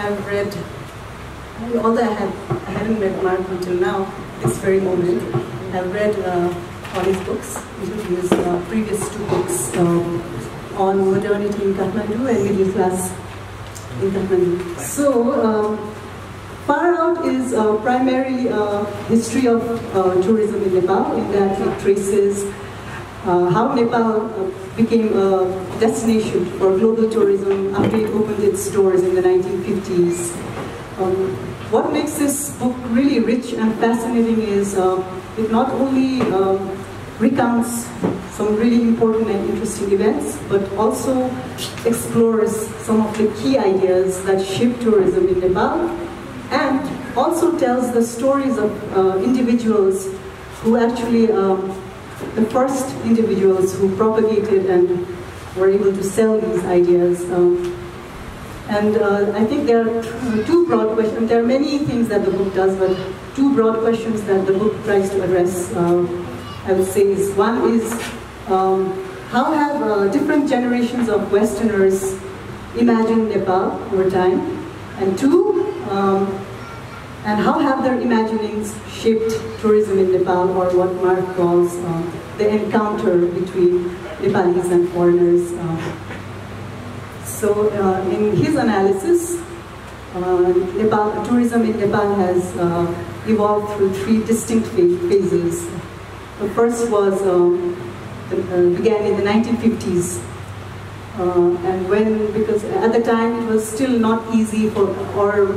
have read, although I, have, I hadn't read Mark until now, this very moment, I've read uh, all his books, including his uh, previous two books um, on modernity in Kathmandu and middle class in Kathmandu. So, um, Far Out is uh, primarily a history of uh, tourism in Nepal, in that it traces uh, how Nepal uh, became a destination for global tourism after it opened its doors in the 1950s. Um, what makes this book really rich and fascinating is uh, it not only um, recounts some really important and interesting events, but also explores some of the key ideas that shape tourism in Nepal, and also tells the stories of uh, individuals who actually um, the first individuals who propagated and were able to sell these ideas. Um, and uh, I think there are two broad questions. There are many things that the book does, but two broad questions that the book tries to address, uh, I would say, is one is um, how have uh, different generations of Westerners imagined Nepal over time? And two, um, and how have their imaginings shaped tourism in Nepal, or what Mark calls uh, the encounter between Nepalis and foreigners? Uh, so uh, in his analysis, uh, Nepal, tourism in Nepal has uh, evolved through three distinct phases. The first was um, began in the 1950s uh, and when, because at the time it was still not easy for, or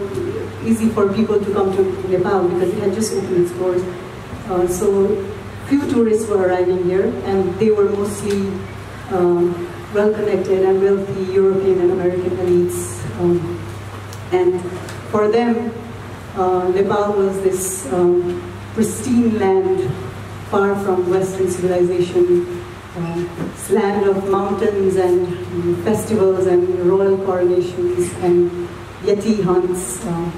easy for people to come to Nepal because it had just opened its doors. Uh, so few tourists were arriving here and they were mostly um, well-connected and wealthy European and American elites. Um, and for them, uh, Nepal was this um, pristine land far from Western civilization, um, land of mountains and festivals and royal coronations and yeti hunts. Uh,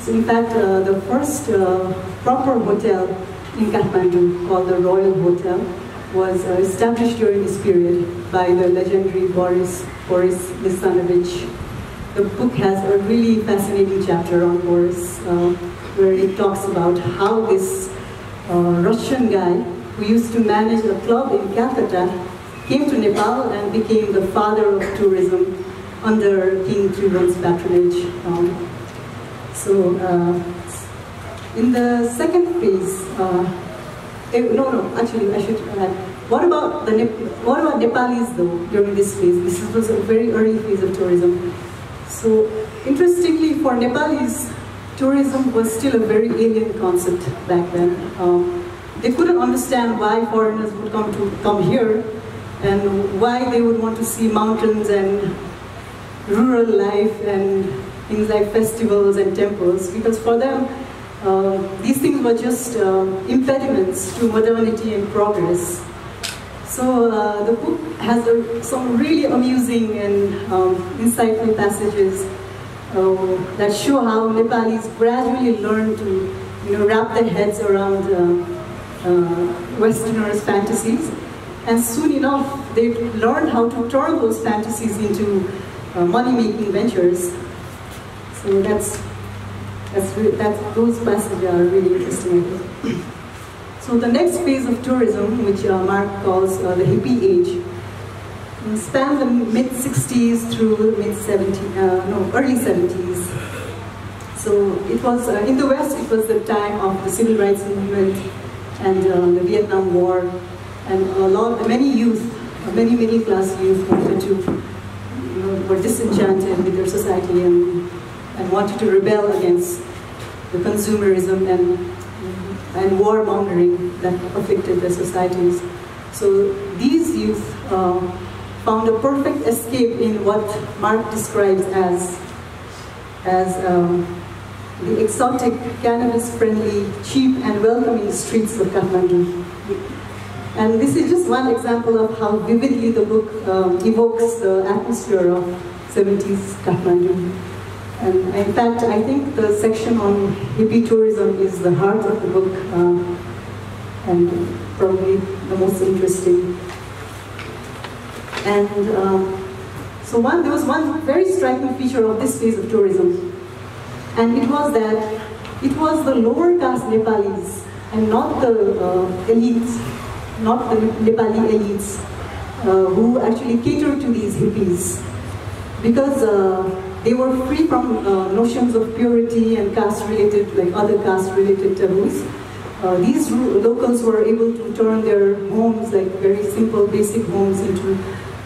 so in fact, uh, the first uh, proper hotel in Kathmandu called the Royal Hotel was uh, established during this period by the legendary Boris, Boris Lissanevitch. The book has a really fascinating chapter on Boris uh, where it talks about how this uh, Russian guy who used to manage a club in Calcutta came to Nepal and became the father of tourism under King Tribhuvan's patronage. Um, so uh, in the second phase, uh, eh, no, no, actually I should add, what about the Nep what about Nepalis though during this phase? This was a very early phase of tourism. So interestingly for Nepalis, tourism was still a very alien concept back then. Um, they couldn't understand why foreigners would come to come here and why they would want to see mountains and rural life and things like festivals and temples, because for them, uh, these things were just uh, impediments to modernity and progress. So uh, the book has a, some really amusing and um, insightful passages uh, that show how Nepalis gradually learn to you know, wrap their heads around uh, uh, Westerners' fantasies. And soon enough, they learn how to turn those fantasies into money-making ventures so that's, that's, that, those passages are really interesting. So the next phase of tourism, which uh, Mark calls uh, the hippie age, spanned the mid-60s through mid-70s, uh, no, early 70s. So it was, uh, in the West, it was the time of the civil rights movement and uh, the Vietnam War, and a lot, many youth, many middle-class youth wanted to, you know, were disenchanted with their society and and wanted to rebel against the consumerism and, and war mongering that afflicted their societies. So these youth uh, found a perfect escape in what Mark describes as, as um, the exotic, cannabis-friendly, cheap and welcoming streets of Kathmandu. And this is just one example of how vividly the book um, evokes the atmosphere of 70s Kathmandu. And in fact, I think the section on hippie tourism is the heart of the book uh, and probably the most interesting. And um, So one, there was one very striking feature of this phase of tourism, and it was that it was the lower caste Nepalis and not the uh, elites, not the Nepali elites, uh, who actually catered to these hippies because uh, they were free from uh, notions of purity and caste-related, like other caste-related taboos. Uh, these locals were able to turn their homes, like very simple, basic homes, into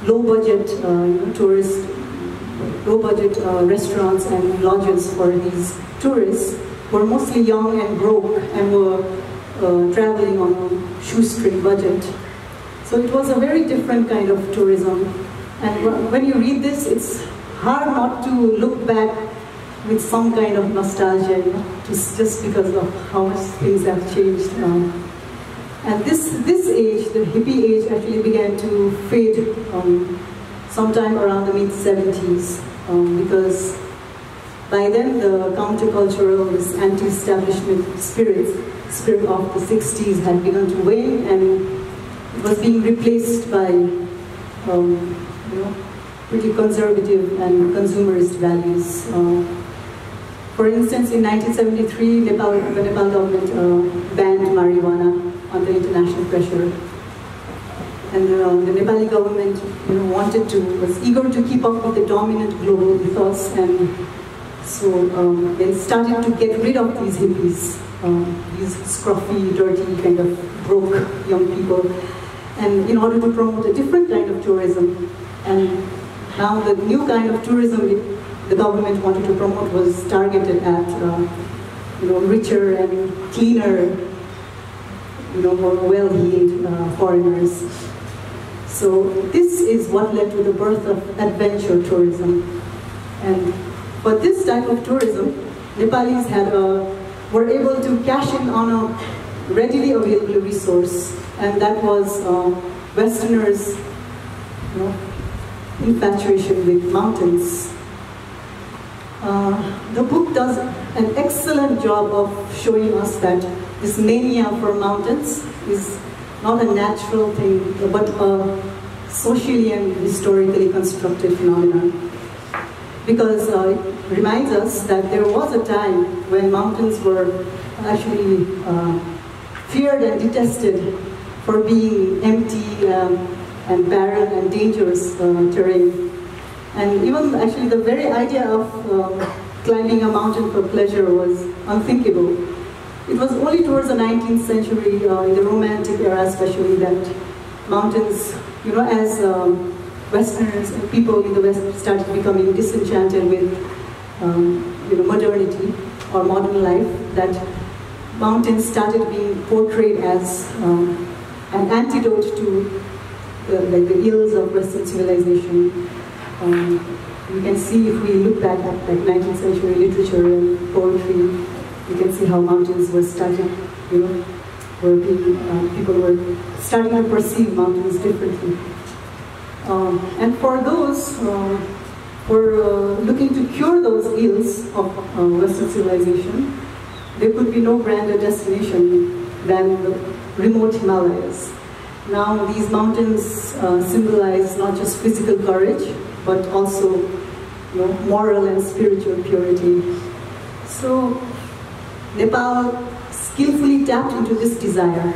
low-budget uh, tourist, low-budget uh, restaurants and lodges for these tourists. Were mostly young and broke and were uh, traveling on a shoestring budget. So it was a very different kind of tourism. And when you read this, it's hard not to look back with some kind of nostalgia, you know, just, just because of how things have changed. Um, and this, this age, the hippie age, actually began to fade um, sometime around the mid-70s um, because by then the countercultural, this anti-establishment spirit, spirit of the 60s had begun to wane and was being replaced by um, you know, pretty conservative and consumerist values. Uh, for instance, in 1973, Nepal, the Nepal government uh, banned marijuana under international pressure. And uh, the Nepali government you know, wanted to, was eager to keep up with the dominant global ethos and so um, they started to get rid of these hippies, um, these scruffy, dirty, kind of broke young people, and in order to promote a different kind of tourism. And now the new kind of tourism the government wanted to promote was targeted at uh, you know, richer and cleaner, you know, more well-heeled uh, foreigners. So this is what led to the birth of adventure tourism. And for this type of tourism, Nepalis had a, were able to cash in on a readily available resource, and that was uh, Westerners you know, infatuation with mountains. Uh, the book does an excellent job of showing us that this mania for mountains is not a natural thing, but a socially and historically constructed phenomenon. Because uh, it reminds us that there was a time when mountains were actually uh, feared and detested for being empty, um, and barren and dangerous uh, terrain. And even actually the very idea of um, climbing a mountain for pleasure was unthinkable. It was only towards the 19th century, uh, in the Romantic era especially, that mountains, you know, as um, Westerners and people in the West started becoming disenchanted with, um, you know, modernity or modern life, that mountains started being portrayed as um, an antidote to the, the ills of Western civilization. Um, you can see if we look back at like 19th century literature and poetry, you can see how mountains were starting, you know, were being, uh, people were starting to perceive mountains differently. Um, and for those uh, who are looking to cure those ills of uh, Western civilization, there could be no grander destination than the remote Himalayas. Now these mountains uh, symbolize not just physical courage, but also you know, moral and spiritual purity. So Nepal skillfully tapped into this desire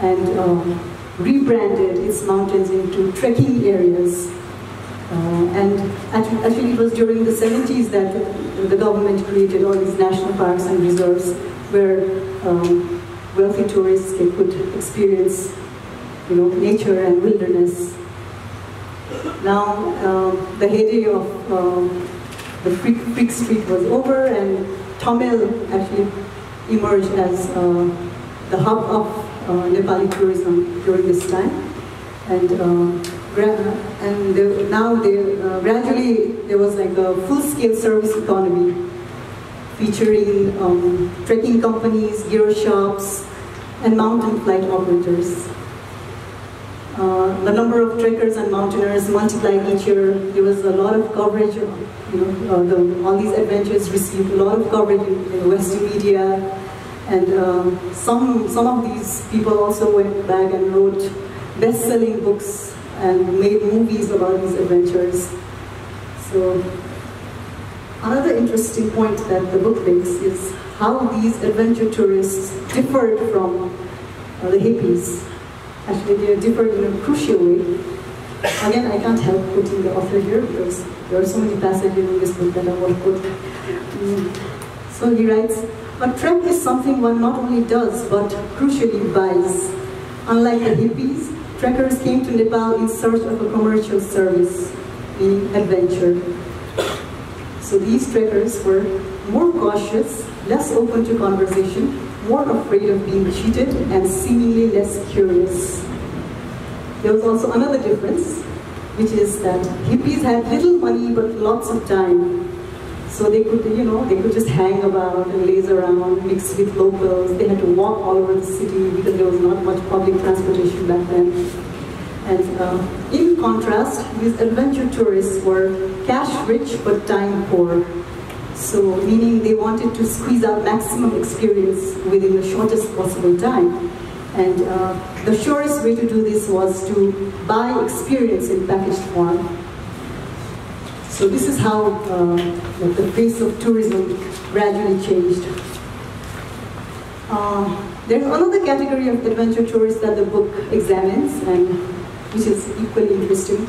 and um, rebranded its mountains into trekking areas. Uh, and actually, actually, it was during the 70s that the government created all these national parks and reserves where um, wealthy tourists could experience you know, nature and wilderness. Now, uh, the heyday of um, the Freak, Freak, Street was over and Thamel actually emerged as uh, the hub of uh, Nepali tourism during this time. And, uh, and they, now they, uh, gradually there was like a full-scale service economy featuring um, trekking companies, gear shops, and mountain flight operators. Uh, the number of trekkers and mountaineers multiplied each year. There was a lot of coverage, know, the, all these adventures received a lot of coverage in, in Western media. And um, some, some of these people also went back and wrote best-selling books and made movies about these adventures. So another interesting point that the book makes is how these adventure tourists differed from uh, the hippies. Actually, they differed in a crucial way. Again, I can't help putting the author here because there are so many passages in this book that I won't put. Mm. So he writes, a trek is something one not only does, but crucially buys. Unlike the hippies, trekkers came to Nepal in search of a commercial service, the adventure. So these trekkers were more cautious, less open to conversation, more afraid of being cheated, and seemingly less curious. There was also another difference, which is that hippies had little money but lots of time. So they could, you know, they could just hang about and laze around, mix with locals. They had to walk all over the city because there was not much public transportation back then. And uh, in contrast, these adventure tourists were cash rich but time poor. So meaning they wanted to squeeze out maximum experience within the shortest possible time. And uh, the surest way to do this was to buy experience in packaged form so this is how uh, the face of tourism gradually changed. Uh, there's another category of adventure tourists that the book examines, and which is equally interesting,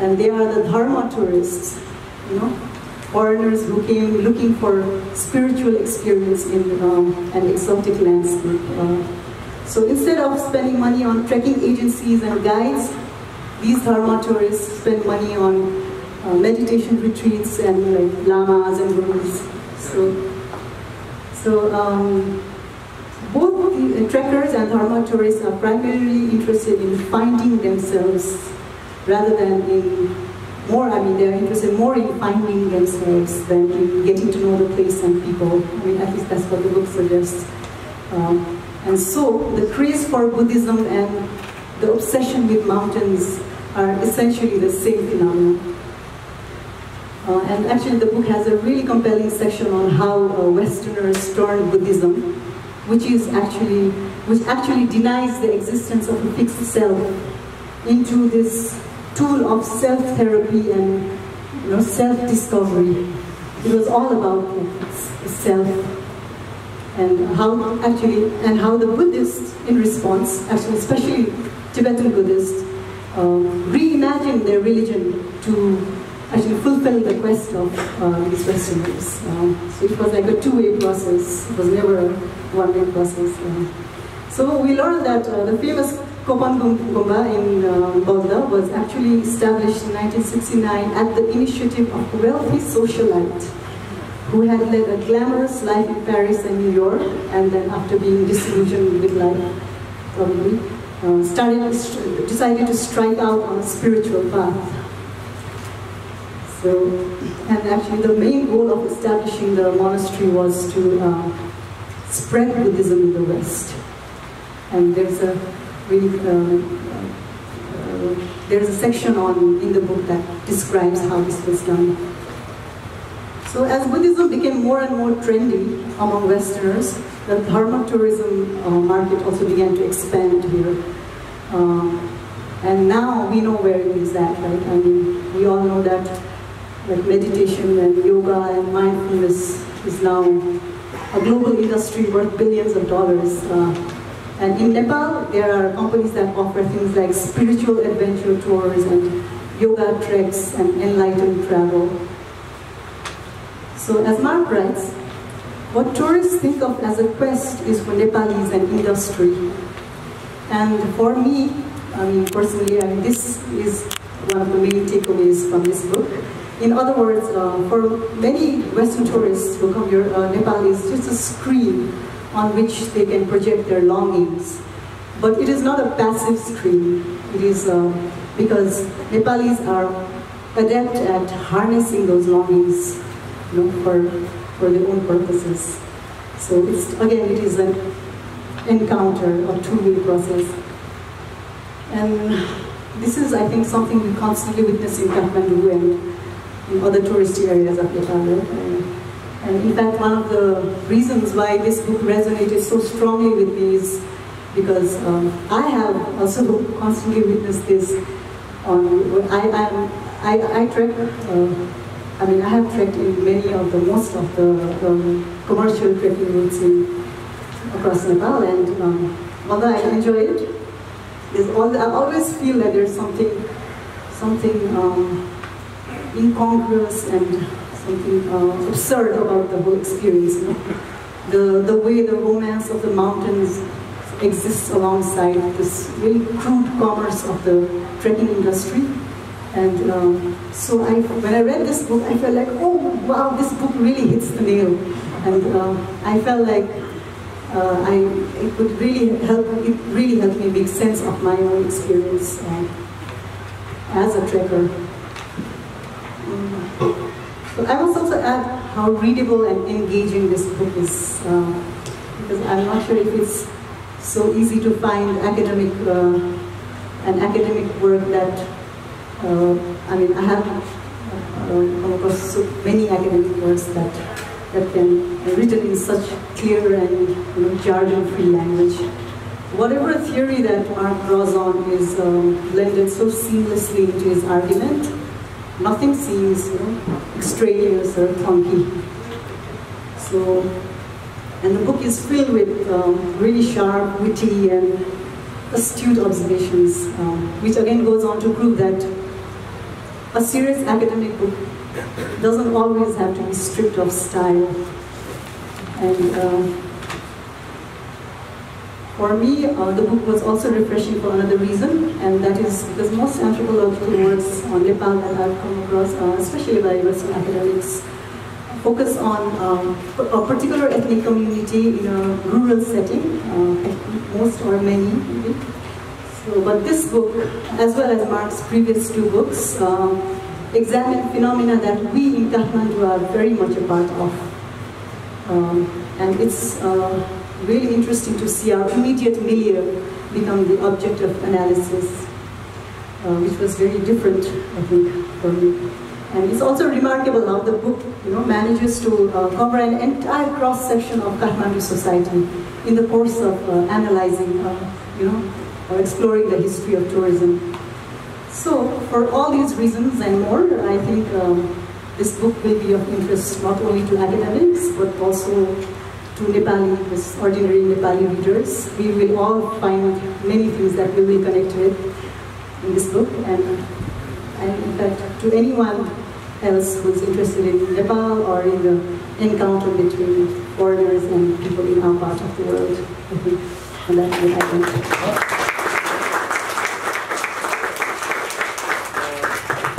and they are the dharma tourists, you know, foreigners who came looking for spiritual experience in um, an exotic landscape. Uh, so instead of spending money on trekking agencies and guides, these dharma tourists spend money on uh, meditation retreats and like lamas and gurus. So, so um, both the trekkers and dharma tourists are primarily interested in finding themselves rather than in more, I mean, they're interested more in finding themselves than in getting to know the place and people. I mean, at least that's what the book suggests. Um, and so, the craze for Buddhism and the obsession with mountains are essentially the same phenomenon. Uh, and actually the book has a really compelling section on how uh, Westerners turn Buddhism, which is actually, which actually denies the existence of a fixed self into this tool of self-therapy and you know, self-discovery. It was all about self and how actually, and how the Buddhists in response, actually especially Tibetan Buddhists, reimagined their religion to actually fulfill the quest of uh, these Westerners. Um, so it was like a two-way process. It was never a one-way process. Um, so we learned that uh, the famous Kopan Gumba in uh, was actually established in 1969 at the initiative of wealthy socialite who had led a glamorous life in Paris and New York, and then after being disillusioned with life, probably, uh, started, decided to strike out on a spiritual path. So, and actually the main goal of establishing the monastery was to uh, spread Buddhism in the West. And there's a really, uh, uh, there's a section on in the book that describes how this was done. So as Buddhism became more and more trendy among Westerners, the Dharma tourism uh, market also began to expand here. Um, and now we know where it is at, right? I mean, we all know that like meditation and yoga and mindfulness is now a global industry worth billions of dollars. Uh, and in Nepal, there are companies that offer things like spiritual adventure tours and yoga treks and enlightened travel. So as Mark writes, what tourists think of as a quest is for Nepalis an industry. And for me, I mean personally, I mean, this is one of the main takeaways from this book. In other words, uh, for many Western tourists who come here, uh, Nepal is just a screen on which they can project their longings. But it is not a passive screen. It is uh, because Nepalis are adept at harnessing those longings know, for, for their own purposes. So it's, again, it is an encounter, a two-way process. And this is, I think, something we constantly witness in Kathmandu and in other touristy areas of Nepal. And, and in fact, one of the reasons why this book resonated so strongly with me is because um, I have also constantly witnessed this on, I, I, I, I trek uh, I mean, I have trekked in many of the, most of the um, commercial trekking routes in, across Nepal, and um, although I enjoy it, all, I always feel that there's something, something um, incongruous and something uh, absurd about the whole experience. You know? The, the way the romance of the mountains exists alongside this really crude commerce of the trekking industry. And um, so I, when I read this book, I felt like, oh wow, this book really hits the nail. And uh, I felt like uh, I, it would really help, it really helped me make sense of my own experience uh, as a trekker. Um, but I must also add how readable and engaging this book is, uh, because I'm not sure if it's so easy to find academic uh, an academic work that I mean, I have uh, come across so many academic works that that can be written in such clear and you know, jargon-free language. Whatever theory that Mark draws on is um, blended so seamlessly into his argument, nothing seems you know, extraneous or clunky. So, and the book is filled with um, really sharp, witty, and astute observations, um, which again goes on to prove that a serious academic book doesn't always have to be stripped of style. And um, for me, uh, the book was also refreshing for another reason, and that is because most anthropological works on Nepal that I've come across, uh, especially by Western academics, focus on um, a particular ethnic community in a rural setting, uh, most or many. So, but this book, as well as Mark's previous two books, uh, examine phenomena that we in Kathmandu are very much a part of. Um, and it's uh, really interesting to see our immediate milieu become the object of analysis, uh, which was very different, I think, for me. And it's also remarkable how the book you know, manages to uh, cover an entire cross-section of Kathmandu society in the course of uh, analyzing, uh, you know, or exploring the history of tourism. So, for all these reasons and more, I think um, this book will be of interest not only to academics, but also to Nepali, ordinary Nepali readers. We will all find many things that we will connect with in this book, and, and in fact, to anyone else who's interested in Nepal or in the encounter between foreigners and people in our part of the world, I think, and that's what I think.